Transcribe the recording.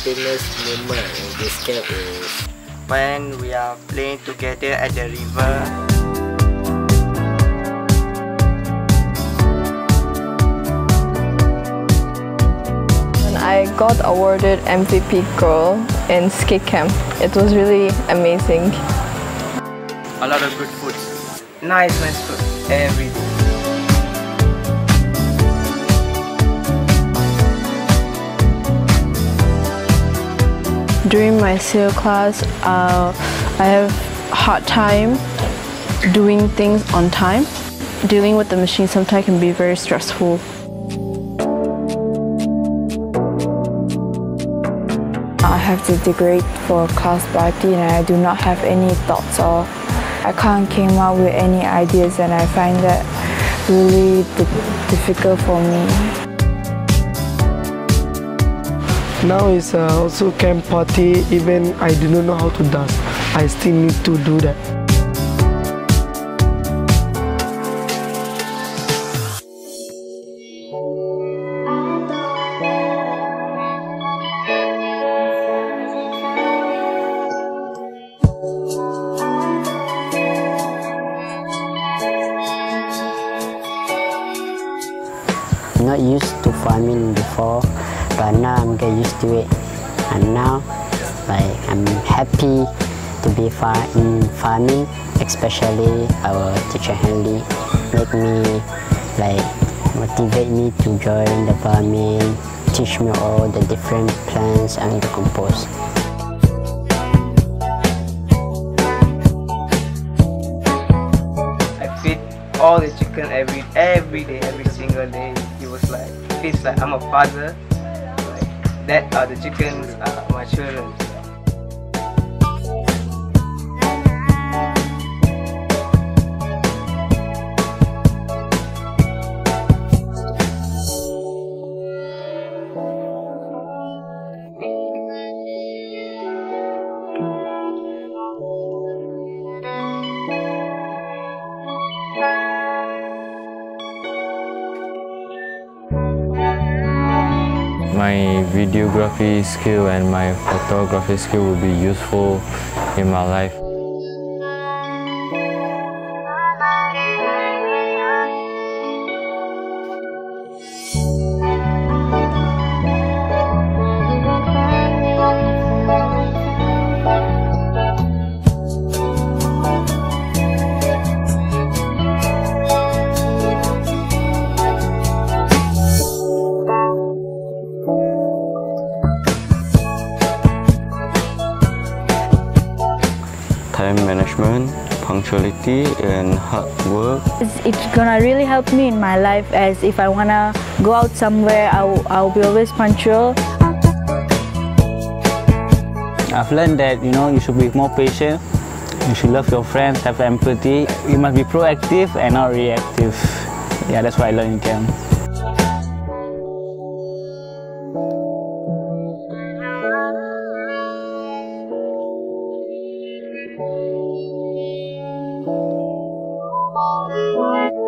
happiest moment in this camp is when we are playing together at the river. When I got awarded MVP girl in skate camp, it was really amazing. A lot of good food. Nice, nice food every day. During my sail class, uh, I have hard time doing things on time. Dealing with the machine sometimes can be very stressful. I have to degrade for class party and I do not have any thoughts or I can't came up with any ideas and I find that really difficult for me. Now it's uh, also camp party, even I do not know how to dance. I still need to do that. not used to farming before but now I'm getting used to it and now like I'm happy to be far in farming especially our teacher Henley make me like motivate me to join the farming teach me all the different plants and the compost I feed all the chicken every every day, every single day. He was like, feels like I'm a father. That are the chickens are my children. My videography skill and my photography skill will be useful in my life. Time management, punctuality, and hard work. It's, it's gonna really help me in my life as if I wanna go out somewhere, I'll, I'll be always punctual. I've learned that you know you should be more patient, you should love your friends, have empathy. You must be proactive and not reactive. Yeah, that's what I learned in camp. Thank you.